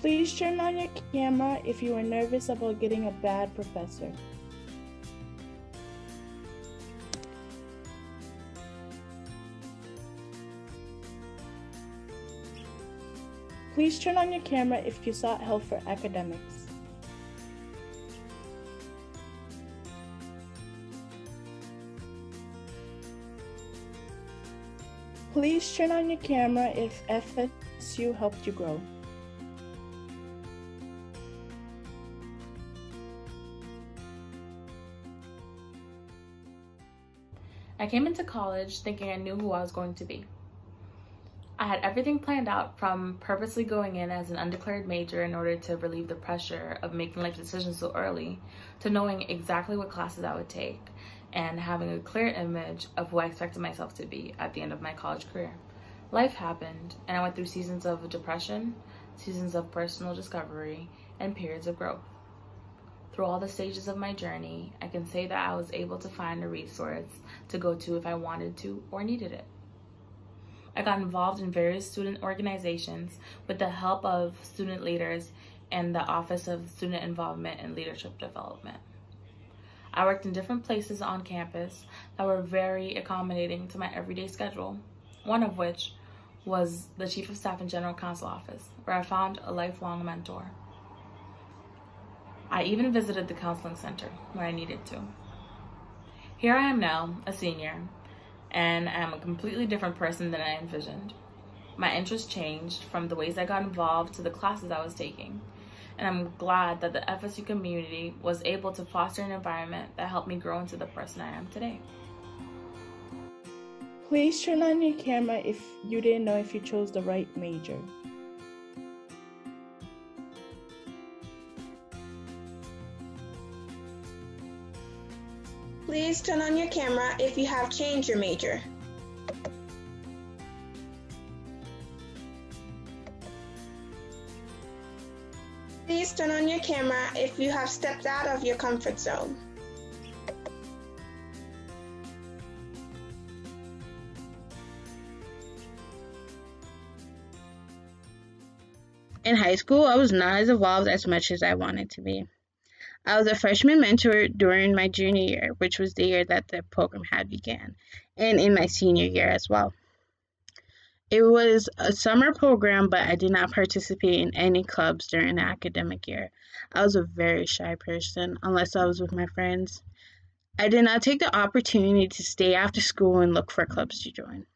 Please turn on your camera if you are nervous about getting a bad professor. Please turn on your camera if you sought help for academics. Please turn on your camera if FSU helped you grow. Came into college thinking I knew who I was going to be. I had everything planned out from purposely going in as an undeclared major in order to relieve the pressure of making life decisions so early, to knowing exactly what classes I would take and having a clear image of who I expected myself to be at the end of my college career. Life happened, and I went through seasons of depression, seasons of personal discovery, and periods of growth. Through all the stages of my journey, I can say that I was able to find a resource to go to if I wanted to or needed it. I got involved in various student organizations with the help of student leaders and the Office of Student Involvement and Leadership Development. I worked in different places on campus that were very accommodating to my everyday schedule, one of which was the Chief of Staff and General Counsel office, where I found a lifelong mentor. I even visited the counseling center where I needed to. Here I am now, a senior, and I'm a completely different person than I envisioned. My interests changed from the ways I got involved to the classes I was taking, and I'm glad that the FSU community was able to foster an environment that helped me grow into the person I am today. Please turn on your camera if you didn't know if you chose the right major. Please turn on your camera if you have changed your major. Please turn on your camera if you have stepped out of your comfort zone. In high school, I was not as involved as much as I wanted to be. I was a freshman mentor during my junior year, which was the year that the program had began, and in my senior year as well. It was a summer program, but I did not participate in any clubs during the academic year. I was a very shy person, unless I was with my friends. I did not take the opportunity to stay after school and look for clubs to join.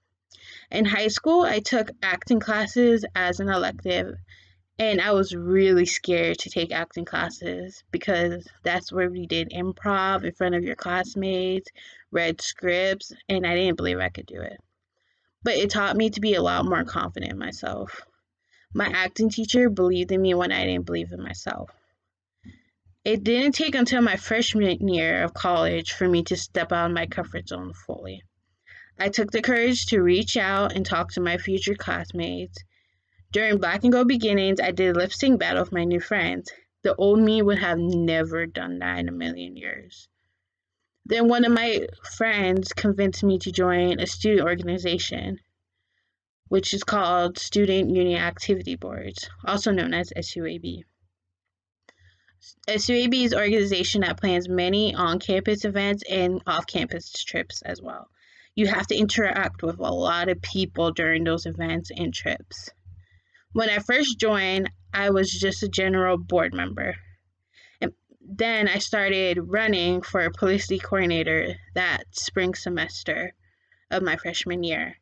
In high school, I took acting classes as an elective and I was really scared to take acting classes because that's where we did improv in front of your classmates, read scripts, and I didn't believe I could do it. But it taught me to be a lot more confident in myself. My acting teacher believed in me when I didn't believe in myself. It didn't take until my freshman year of college for me to step out of my comfort zone fully. I took the courage to reach out and talk to my future classmates during Black and Gold Beginnings, I did a lip sync battle with my new friends. The old me would have never done that in a million years. Then one of my friends convinced me to join a student organization, which is called Student Union Activity Boards, also known as SUAB. SUAB is an organization that plans many on campus events and off campus trips as well. You have to interact with a lot of people during those events and trips. When I first joined, I was just a general board member. And then I started running for a publicity coordinator that spring semester of my freshman year.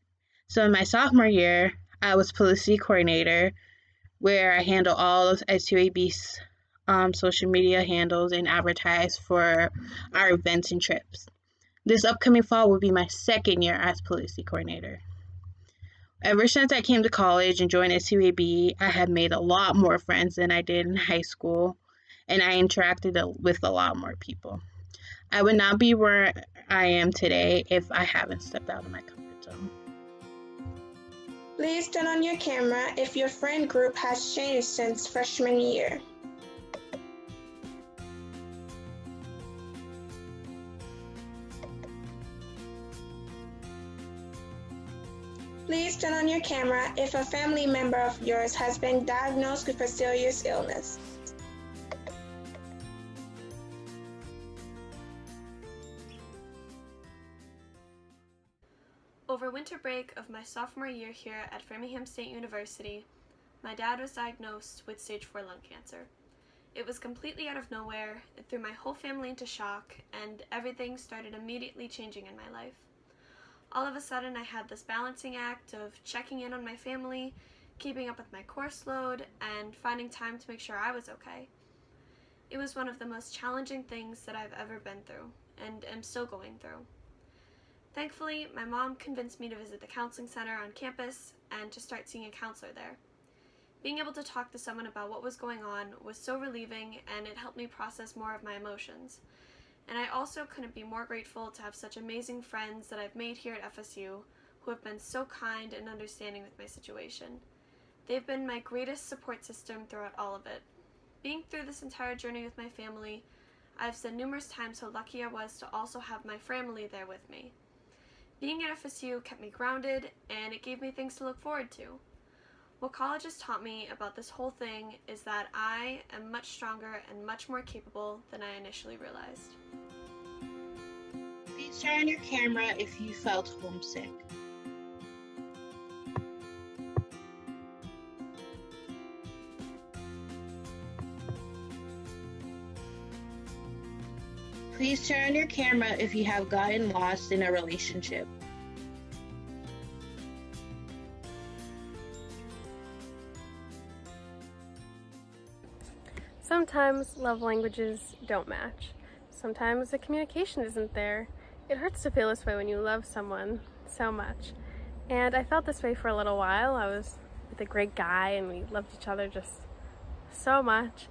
So in my sophomore year, I was publicity coordinator where I handle all of SUAB's um, social media handles and advertise for our events and trips. This upcoming fall will be my second year as publicity coordinator. Ever since I came to college and joined SUAB, I have made a lot more friends than I did in high school, and I interacted with a lot more people. I would not be where I am today if I haven't stepped out of my comfort zone. Please turn on your camera if your friend group has changed since freshman year. Please turn on your camera if a family member of yours has been diagnosed with a serious illness. Over winter break of my sophomore year here at Framingham State University, my dad was diagnosed with stage 4 lung cancer. It was completely out of nowhere, it threw my whole family into shock, and everything started immediately changing in my life. All of a sudden, I had this balancing act of checking in on my family, keeping up with my course load, and finding time to make sure I was okay. It was one of the most challenging things that I've ever been through, and am still going through. Thankfully, my mom convinced me to visit the counseling center on campus and to start seeing a counselor there. Being able to talk to someone about what was going on was so relieving and it helped me process more of my emotions. And I also couldn't be more grateful to have such amazing friends that I've made here at FSU who have been so kind and understanding with my situation. They've been my greatest support system throughout all of it. Being through this entire journey with my family, I've said numerous times how lucky I was to also have my family there with me. Being at FSU kept me grounded and it gave me things to look forward to. What college has taught me about this whole thing is that I am much stronger and much more capable than I initially realized. Please turn on your camera if you felt homesick. Please turn on your camera if you have gotten lost in a relationship. Sometimes love languages don't match. Sometimes the communication isn't there. It hurts to feel this way when you love someone so much. And I felt this way for a little while. I was with a great guy and we loved each other just so much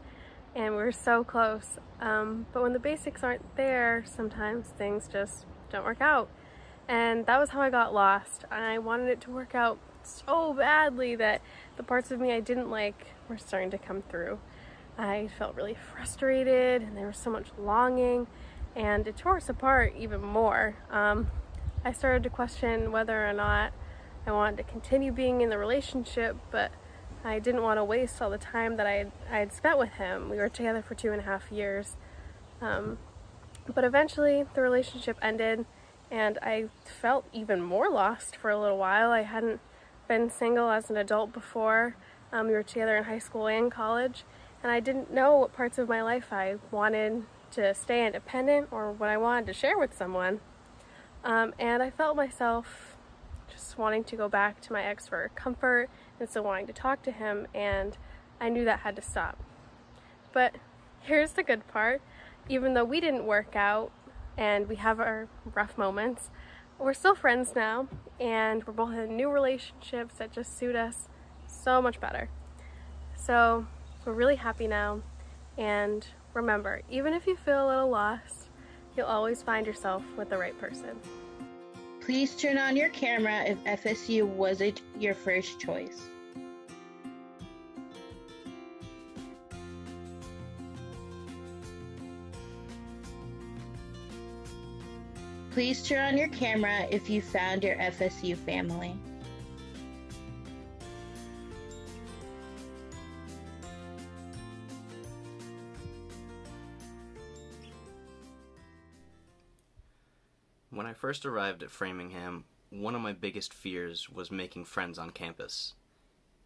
and we were so close. Um, but when the basics aren't there, sometimes things just don't work out. And that was how I got lost. I wanted it to work out so badly that the parts of me I didn't like were starting to come through. I felt really frustrated and there was so much longing and it tore us apart even more. Um, I started to question whether or not I wanted to continue being in the relationship, but I didn't want to waste all the time that I had, spent with him. We were together for two and a half years. Um, but eventually the relationship ended and I felt even more lost for a little while. I hadn't been single as an adult before. Um, we were together in high school and college and I didn't know what parts of my life I wanted to stay independent or what I wanted to share with someone. Um, and I felt myself just wanting to go back to my ex for comfort and still wanting to talk to him, and I knew that had to stop. But here's the good part even though we didn't work out and we have our rough moments, we're still friends now, and we're both in new relationships that just suit us so much better. So, we're really happy now. And remember, even if you feel a little lost, you'll always find yourself with the right person. Please turn on your camera if FSU wasn't your first choice. Please turn on your camera if you found your FSU family. When I first arrived at Framingham, one of my biggest fears was making friends on campus.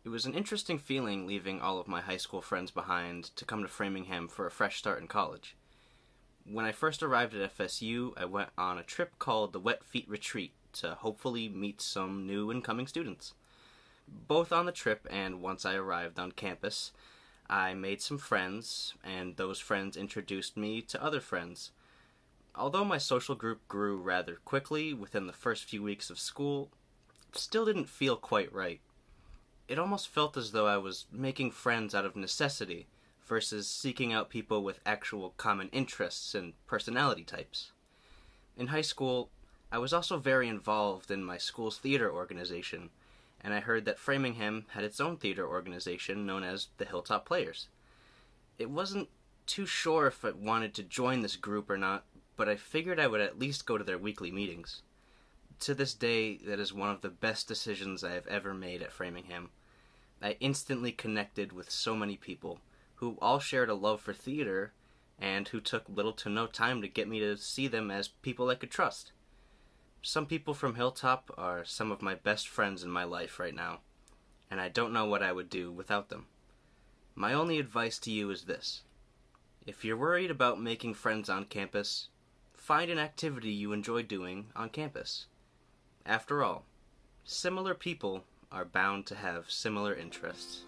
It was an interesting feeling leaving all of my high school friends behind to come to Framingham for a fresh start in college. When I first arrived at FSU, I went on a trip called the Wet Feet Retreat to hopefully meet some new incoming students. Both on the trip and once I arrived on campus, I made some friends, and those friends introduced me to other friends. Although my social group grew rather quickly within the first few weeks of school, it still didn't feel quite right. It almost felt as though I was making friends out of necessity versus seeking out people with actual common interests and personality types. In high school, I was also very involved in my school's theater organization, and I heard that Framingham had its own theater organization known as the Hilltop Players. It wasn't too sure if I wanted to join this group or not, but I figured I would at least go to their weekly meetings. To this day, that is one of the best decisions I have ever made at Framingham. I instantly connected with so many people who all shared a love for theater and who took little to no time to get me to see them as people I could trust. Some people from Hilltop are some of my best friends in my life right now, and I don't know what I would do without them. My only advice to you is this if you're worried about making friends on campus, find an activity you enjoy doing on campus. After all, similar people are bound to have similar interests.